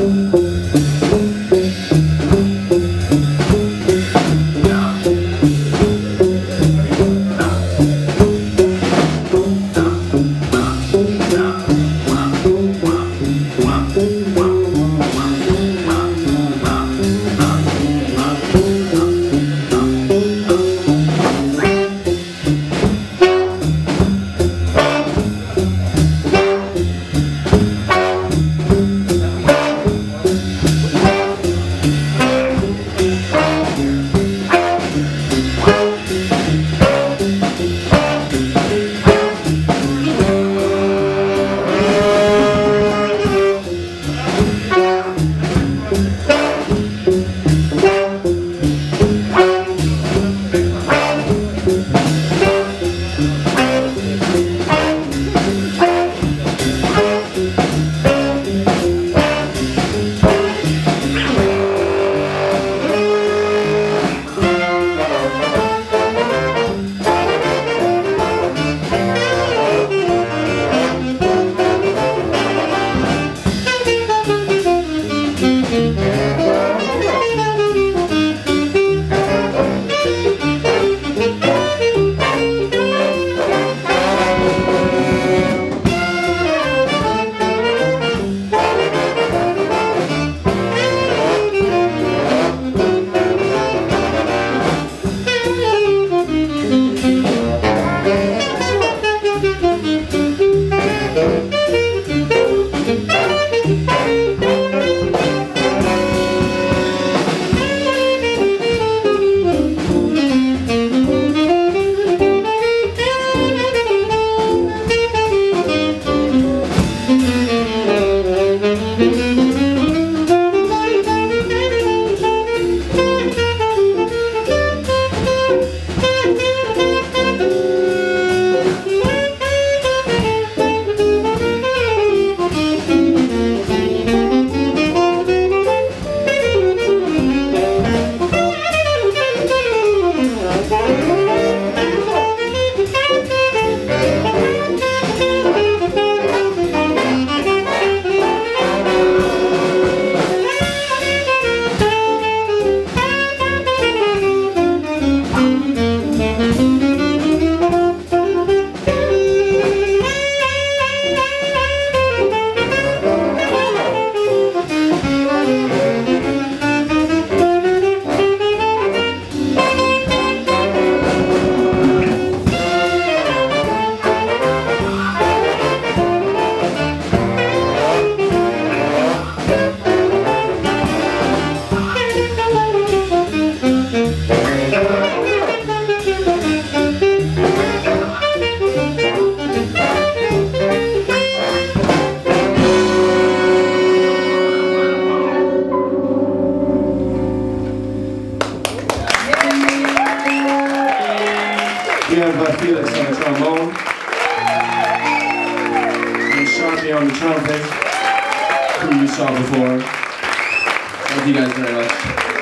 We have uh, Felix on the trombone. And Sharpie on the trumpet, who you saw before. Thank you guys very much.